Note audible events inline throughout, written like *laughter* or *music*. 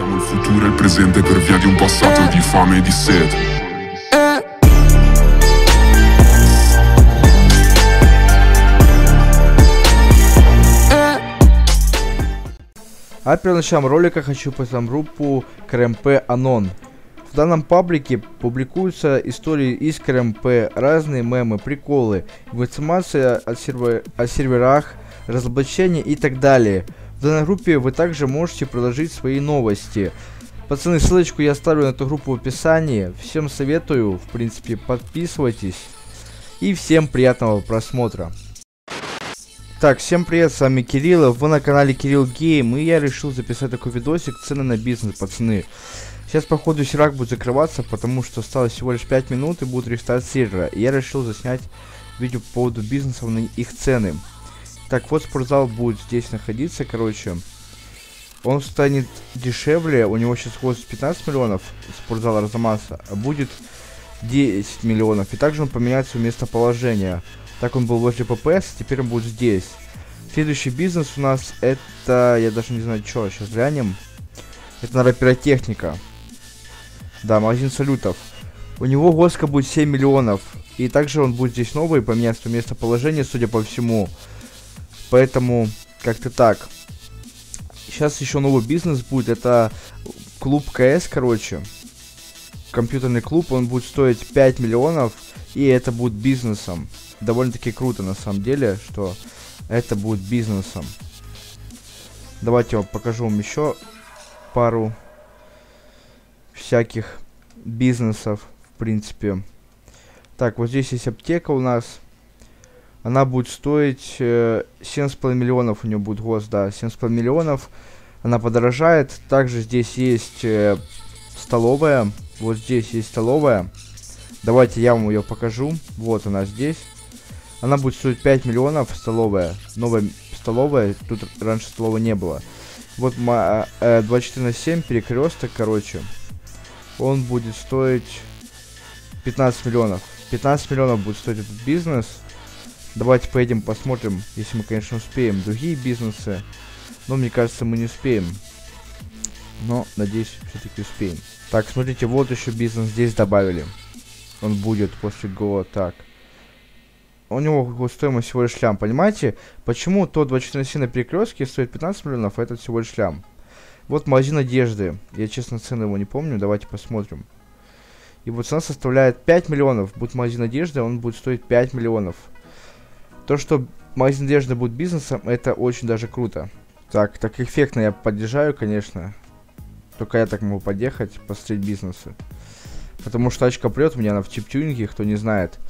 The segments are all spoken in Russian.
Siamo il futuro e il presente per via di un passato di fame e di sete. А перед началом ролика хочу поставить группу КРМП Анон. В данном паблике публикуются истории из КРМП, разные мемы, приколы, информация о, сервер... о серверах, разоблачения и так далее. В данной группе вы также можете предложить свои новости. Пацаны, ссылочку я оставлю на эту группу в описании. Всем советую, в принципе, подписывайтесь. И всем приятного просмотра. Так, всем привет, с вами Кирилл, вы на канале Кирилл Гейм, и я решил записать такой видосик цены на бизнес, пацаны. Сейчас, походу, сервак будет закрываться, потому что осталось всего лишь 5 минут и будет рестарт сервера. И я решил заснять видео по поводу бизнесов на их цены. Так, вот спортзал будет здесь находиться, короче. Он станет дешевле, у него сейчас гость 15 миллионов, спортзал Арзамаса, а будет 10 миллионов. И также он поменяется в местоположение. Так он был возле ППС, теперь он будет здесь. Следующий бизнес у нас это... Я даже не знаю, что, сейчас глянем. Это, наверное, пиротехника. Да, магазин салютов. У него госка будет 7 миллионов. И также он будет здесь новый, поменять свое местоположение, судя по всему. Поэтому, как-то так. Сейчас еще новый бизнес будет. Это клуб КС, короче. Компьютерный клуб. Он будет стоить 5 миллионов. И это будет бизнесом довольно-таки круто на самом деле, что это будет бизнесом. Давайте я покажу вам еще пару всяких бизнесов, в принципе. Так, вот здесь есть аптека у нас. Она будет стоить э, 7,5 миллионов у нее будет гос, да, 7,5 миллионов. Она подорожает. Также здесь есть э, столовая. Вот здесь есть столовая. Давайте я вам ее покажу. Вот она здесь. Она будет стоить 5 миллионов, столовая. Новая столовая, тут раньше столовой не было. Вот э, 24 на 7, перекресток, короче. Он будет стоить 15 миллионов. 15 миллионов будет стоить этот бизнес. Давайте поедем посмотрим, если мы, конечно, успеем. Другие бизнесы. Но мне кажется, мы не успеем. Но, надеюсь, все-таки успеем. Так, смотрите, вот еще бизнес здесь добавили. Он будет после года. Так у него стоимость всего лишь шлям, понимаете? Почему то 24 на перекрестке стоит 15 миллионов, а этот всего лишь шлям? Вот магазин одежды. Я, честно, цены его не помню. Давайте посмотрим. Вот цена составляет 5 миллионов. Будет магазин одежды, он будет стоить 5 миллионов. То, что магазин одежды будет бизнесом, это очень даже круто. Так, так эффектно я поддержаю, конечно. Только я так могу подъехать, посмотреть бизнесы. Потому что тачка прет у меня она в чип-тюнинге, кто не знает.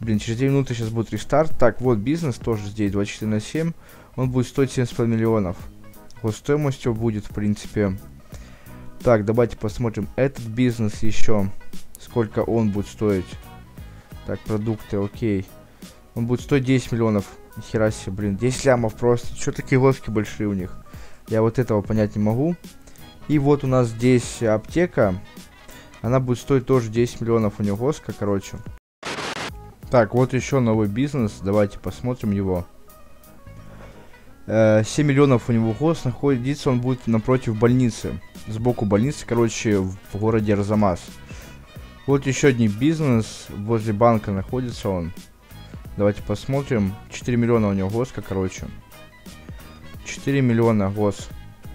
Блин, через 2 минуты сейчас будет рестарт. Так, вот бизнес тоже здесь, 24 на 7. Он будет стоить 75 миллионов. Вот стоимость его будет, в принципе. Так, давайте посмотрим этот бизнес еще. Сколько он будет стоить. Так, продукты, окей. Он будет стоить 10 миллионов. Нихера себе, блин, 10 лямов просто. Что такие лоски большие у них? Я вот этого понять не могу. И вот у нас здесь аптека. Она будет стоить тоже 10 миллионов у него госка, короче. Так, вот еще новый бизнес. Давайте посмотрим его. Э, 7 миллионов у него гост. Находится он будет напротив больницы. Сбоку больницы, короче, в городе Арзамас. Вот еще один бизнес. Возле банка находится он. Давайте посмотрим. 4 миллиона у него госка, короче. 4 миллиона гос.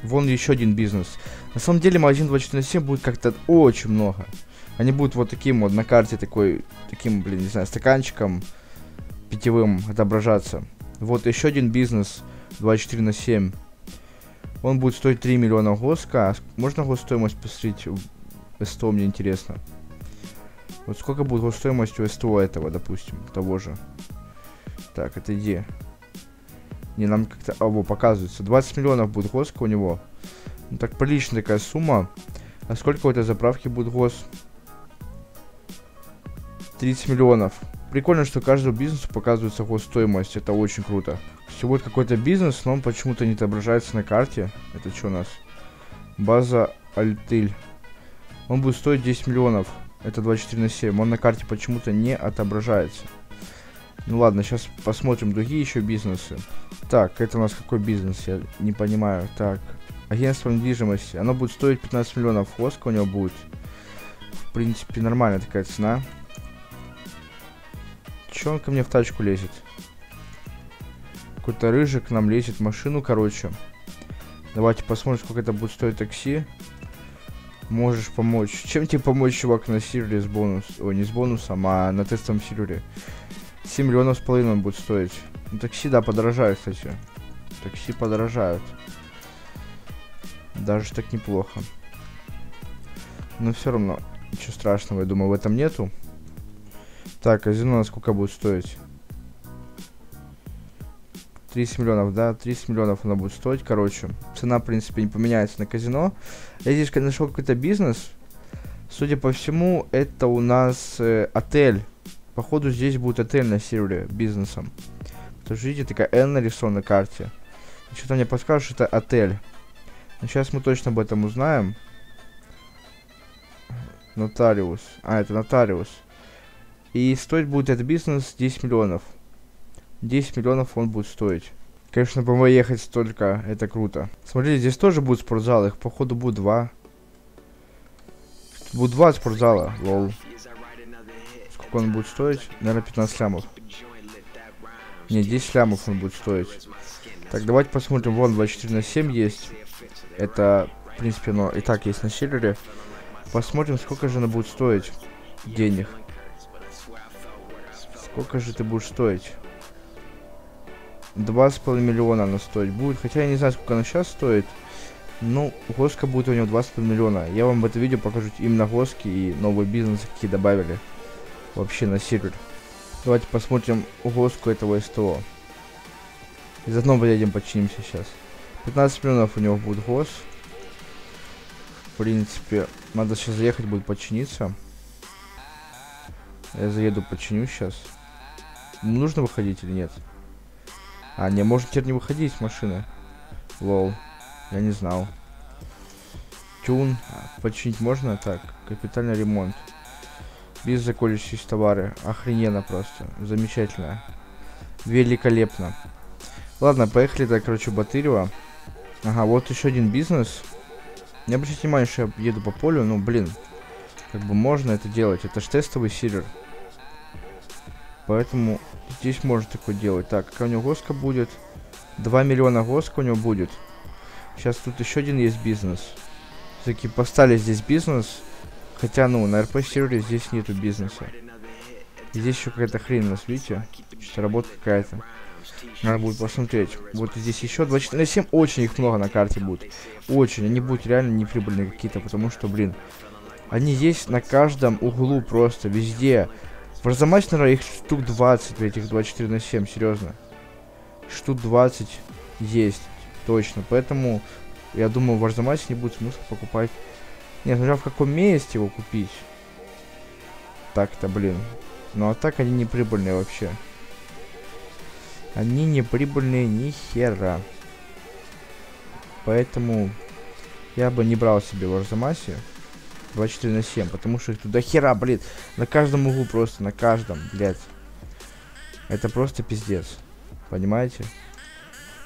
Вон еще один бизнес. На самом деле магазин 24 на 7 будет как-то очень много. Они будут вот таким вот на карте такой, таким, блин, не знаю, стаканчиком питьевым отображаться. Вот еще один бизнес 24 на 7. Он будет стоить 3 миллиона госка. Можно госстоимость посмотреть в СТО, мне интересно. Вот сколько будет госстоимость у СТО этого, допустим, того же. Так, это где? Не, нам как-то... А, вот, показывается. 20 миллионов будет госка у него. Ну, так, приличная такая сумма. А сколько у этой заправки будет гос? 30 миллионов. Прикольно, что каждому бизнесу показывается стоимость. Это очень круто. Всего какой-то бизнес, но он почему-то не отображается на карте. Это что у нас? База Альтыль. Он будет стоить 10 миллионов. Это 24 на 7. Он на карте почему-то не отображается. Ну ладно, сейчас посмотрим другие еще бизнесы. Так, это у нас какой бизнес? Я не понимаю. Так, Агентство недвижимости. Оно будет стоить 15 миллионов. Воска у него будет. В принципе, нормальная такая цена. Че он ко мне в тачку лезет? Какой-то рыжик к нам лезет в машину, короче. Давайте посмотрим, сколько это будет стоить такси. Можешь помочь. Чем тебе помочь, чувак, на сервере с бонус? Ой, не с бонусом, а на тестовом сервере. 7 миллионов с половиной будет стоить. Ну, такси, да, подорожают, кстати. Такси подорожают. Даже так неплохо. Но все равно, ничего страшного, я думаю, в этом нету. Так, казино сколько будет стоить? 30 миллионов, да, 30 миллионов она будет стоить, короче. Цена, в принципе, не поменяется на казино. Я здесь нашел какой-то бизнес. Судя по всему, это у нас э, отель. Походу, здесь будет отель на сервере бизнесом. Тоже видите, такая N нарисована на карте. Что-то мне подскажет, что это отель. Но сейчас мы точно об этом узнаем. Нотариус. А, это нотариус. И стоить будет этот бизнес 10 миллионов. 10 миллионов он будет стоить. Конечно, по ехать столько, это круто. Смотрите, здесь тоже будет спортзал, их походу будет два. Будет два спортзала, лол. Сколько он будет стоить? Наверное, 15 лямов. Не, 10 лямов он будет стоить. Так, давайте посмотрим. Вон 24 на 7 есть. Это, в принципе, оно и так есть на сервере. Посмотрим, сколько же оно будет стоить денег. Сколько же ты будешь стоить? Два с половиной миллиона она стоить будет. Хотя я не знаю, сколько она сейчас стоит. Ну, Госка будет у него 20 миллиона. Я вам в это видео покажу именно Госки и новые бизнесы, какие добавили вообще на сервер. Давайте посмотрим Госку этого СТО. И заодно поедем починимся сейчас. 15 миллионов у него будет ГОС. В принципе, надо сейчас заехать, будет починиться. Я заеду, починю сейчас. Нужно выходить или нет? А, не, может теперь не выходить с машины. Лол. Я не знал. Тюн. Починить можно? Так, капитальный ремонт. Без заколющиеся товары. Охрененно просто. Замечательно. Великолепно. Ладно, поехали так, короче, Батырева. Ага, вот еще один бизнес. Не обращайте внимание, что я еду по полю. Ну, блин. Как бы можно это делать. Это же тестовый сервер. Поэтому здесь можно такое делать. Так, какая у него госка будет? 2 миллиона госка у него будет. Сейчас тут еще один есть бизнес. Все-таки поставили здесь бизнес. Хотя, ну, на РП сервере здесь нету бизнеса. Здесь еще какая-то хрень у нас, видите? Что работа какая-то. Надо будет посмотреть. Вот здесь еще 24 на 7. Очень их много на карте будет. Очень. Они будут реально неприбыльные какие-то, потому что, блин, они есть на каждом углу просто, везде. В Арзамасе, наверное, их штук 20, этих 24 на 7, серьезно. Штук 20 есть, точно. Поэтому, я думаю, в Арзамасе не будет смысла покупать. Не, смотря в каком месте его купить. Так-то, блин. Ну а так они не прибыльные вообще. Они не прибыльные ни хера. Поэтому я бы не брал себе в Арзамасе. 24 на 7, потому что их туда хера, блин. На каждом углу просто, на каждом, блядь. Это просто пиздец. Понимаете?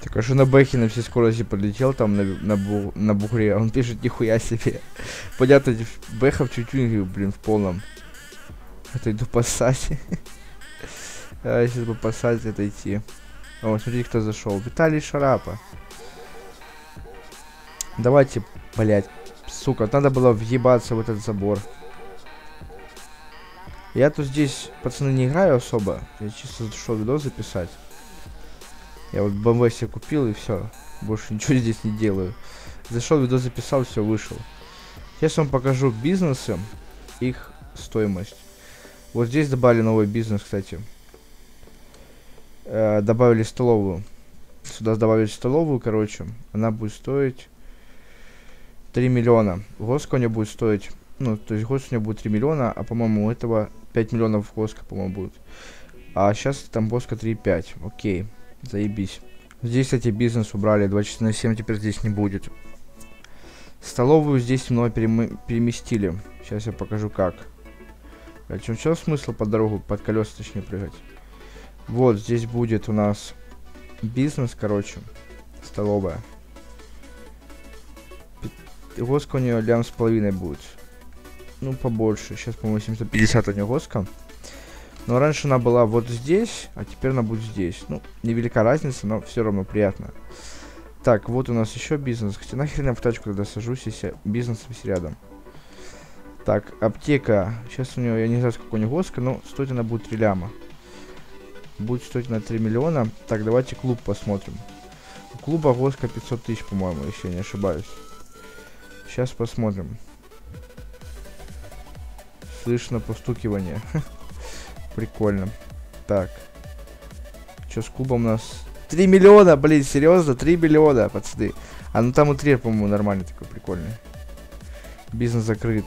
Так а что на Бэхе на всей скорости подлетел там на, на, бу, на бугре, а он пишет нихуя себе. *laughs* Понятно, в чуть-чуть, блин, в полном. Это иду посать. *laughs* а, сейчас бы посать отойти. О, смотрите, кто зашел. Виталий Шарапа. Давайте, блять, Сука, надо было въебаться в этот забор. Я тут здесь, пацаны, не играю особо. Я чисто зашел видос записать. Я вот БМВ себе купил и все. Больше ничего *laughs* здесь не делаю. Зашел, видос записал, все, вышел. Сейчас вам покажу бизнесы, их стоимость. Вот здесь добавили новый бизнес, кстати. Э, добавили столовую. Сюда добавили столовую, короче. Она будет стоить 3 миллиона. Госка у него будет стоить, ну, то есть гос у него будет 3 миллиона, а, по-моему, у этого 5 миллионов госка, по-моему, будет. А сейчас там госка 3,5. Окей, заебись. Здесь, кстати, бизнес убрали, 24 на 7 теперь здесь не будет. Столовую здесь много переместили. Сейчас я покажу как. А чем что смысл по дорогу, под колеса точнее прыгать? Вот, здесь будет у нас бизнес, короче, столовая. Госка у нее лям с половиной будет. Ну, побольше. Сейчас, по-моему, 750 у нее госка. Но раньше она была вот здесь, а теперь она будет здесь. Ну, невелика разница, но все равно приятно. Так, вот у нас еще бизнес. Хотя нахрен я в тачку тогда сажусь, если бизнес весь рядом. Так, аптека. Сейчас у нее, я не знаю, сколько у нее госка, но стоит она будет 3 ляма. Будет стоить на 3 миллиона. Так, давайте клуб посмотрим. У клуба госка 500 тысяч, по-моему, если я не ошибаюсь. Сейчас посмотрим. Слышно постукивание. *laughs* Прикольно. Так. Что с клубом у нас? 3 миллиона, блин, серьезно? 3 миллиона, пацаны. А ну там утрир, по-моему, нормальный такой, прикольный. Бизнес закрыт.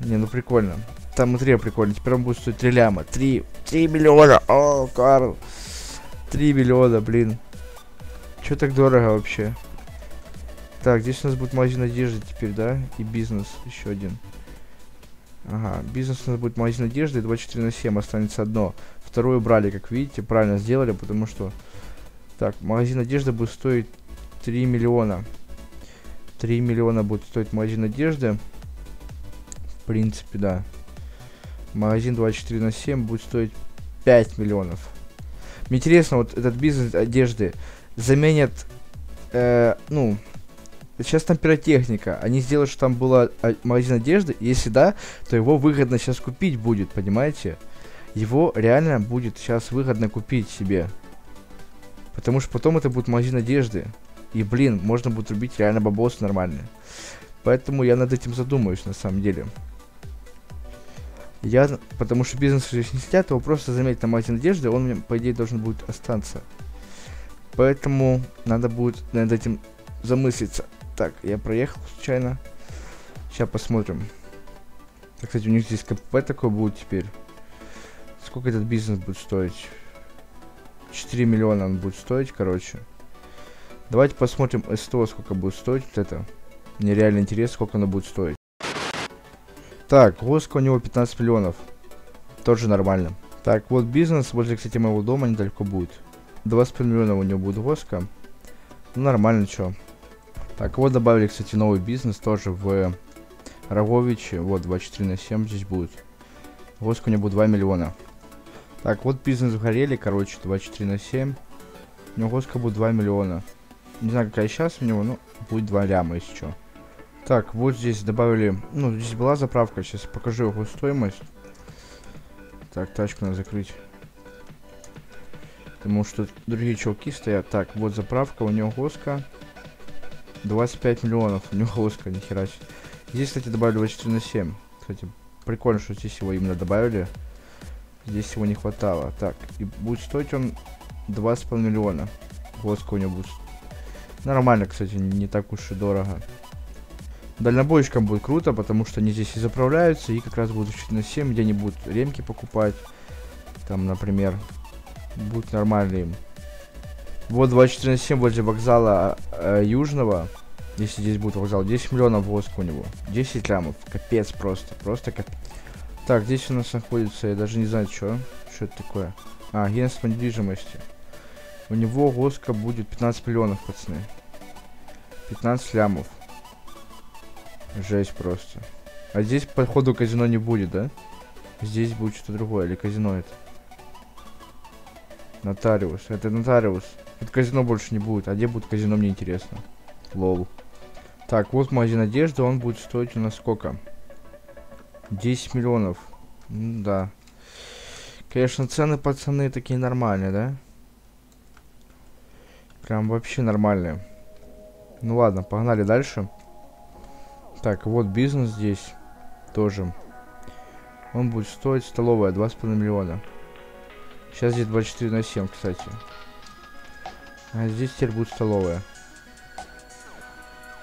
Не, ну прикольно. Там внутри прикольно. Теперь он будет стоить 3 ляма. 3, 3 миллиона. О, Карл. 3 миллиона, блин. Чё так дорого вообще? Так, здесь у нас будет магазин одежды теперь, да? И бизнес еще один. Ага, бизнес у нас будет магазин одежды, 24 на 7 останется одно. Второе брали, как видите, правильно сделали, потому что... Так, магазин одежды будет стоить 3 миллиона. 3 миллиона будет стоить магазин одежды. В принципе, да. Магазин 24 на 7 будет стоить 5 миллионов. Мне интересно, вот этот бизнес одежды заменят, э, ну, сейчас там пиротехника. Они сделают, что там была а, магазин одежды. Если да, то его выгодно сейчас купить будет, понимаете? Его реально будет сейчас выгодно купить себе. Потому что потом это будет магазин одежды. И, блин, можно будет рубить реально бабос нормально. Поэтому я над этим задумаюсь, на самом деле. Я, потому что бизнес здесь не сидят, его просто заметить на магазин одежды, он по идее, должен будет остаться. Поэтому надо будет над этим замыслиться. Так, я проехал случайно. Сейчас посмотрим. Так, кстати, у них здесь КПП такой будет теперь. Сколько этот бизнес будет стоить? 4 миллиона он будет стоить, короче. Давайте посмотрим СТО, сколько будет стоить вот это. Мне реально интересно, сколько оно будет стоить. Так, воска у него 15 миллионов. Тоже нормально. Так, вот бизнес возле, кстати, моего дома недалеко будет. 25 миллионов у него будет воска. Ну, нормально, чё. Так, вот добавили, кстати, новый бизнес тоже в Роговиче. Вот, 24 на 7 здесь будет. Воска у него будет 2 миллиона. Так, вот бизнес в Гореле, короче, 24 на 7. У него воска будет 2 миллиона. Не знаю, какая сейчас у него, но будет 2 ляма, если что. Так, вот здесь добавили... Ну, здесь была заправка, сейчас покажу его стоимость. Так, тачку надо закрыть. Потому что другие чуваки стоят. Так, вот заправка, у него госка. 25 миллионов, у него госка, нихера себе. Здесь, кстати, добавили 24 на 7. Кстати, прикольно, что здесь его именно добавили. Здесь его не хватало. Так, и будет стоить он 2,5 миллиона. Госка у него будет. Нормально, кстати, не так уж и дорого. Дальнобойщикам будет круто, потому что они здесь и заправляются, и как раз будут учить на 7, где они будут ремки покупать. Там, например, будет нормально им. Вот 24 на 7 возле вокзала э, Южного. Если здесь будет вокзал, 10 миллионов воска у него. 10 лямов. Капец просто. Просто капец. Так, здесь у нас находится, я даже не знаю, что. Что это такое. А, агентство недвижимости. У него воска будет 15 миллионов, пацаны. 15 лямов. Жесть просто. А здесь, походу, казино не будет, да? Здесь будет что-то другое. Или казино это? Нотариус. Это нотариус. Тут казино больше не будет. А где будет казино, мне интересно. Лол. Так, вот магазин одежды. Он будет стоить у нас сколько? 10 миллионов. М да. Конечно, цены, пацаны, такие нормальные, да? Прям вообще нормальные. Ну ладно, погнали дальше. Так, вот бизнес здесь тоже. Он будет стоить столовая 2,5 миллиона. Сейчас здесь 24 на 7, кстати. А здесь теперь будет столовая.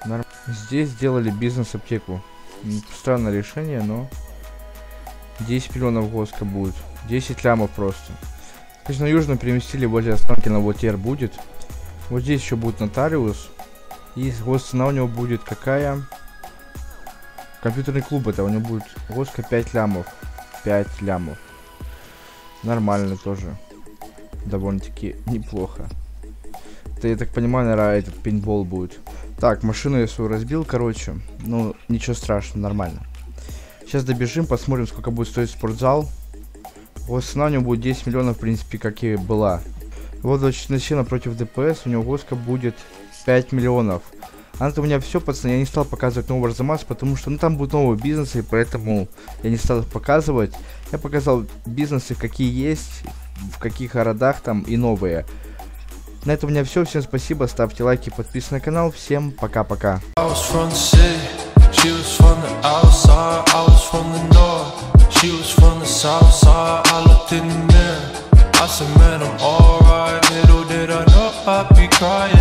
Норм... Здесь сделали бизнес-аптеку. Странное решение, но... 10 миллионов госка будет. 10 лямов просто. Конечно, южно переместили возле Останкина, вот теперь будет. Вот здесь еще будет нотариус. И госцена у него будет какая? Компьютерный клуб это, у него будет воска 5 лямов. 5 лямов. Нормально тоже. Довольно-таки неплохо. Это, я так понимаю, наверное, этот пейнтбол будет. Так, машину я свою разбил, короче. Ну, ничего страшного, нормально. Сейчас добежим, посмотрим, сколько будет стоить спортзал. Вот цена у него будет 10 миллионов, в принципе, как и была. Вот 24 против ДПС, у него госка будет 5 миллионов. А это у меня все, пацаны, я не стал показывать новый Арзамас, потому что ну, там будут новые бизнесы, поэтому я не стал их показывать. Я показал бизнесы, какие есть, в каких городах там и новые. На этом у меня все. Всем спасибо. Ставьте лайки, подписывайтесь на канал. Всем пока-пока. I said, man, I'm alright. Little did I know I'd be crying.